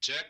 Check.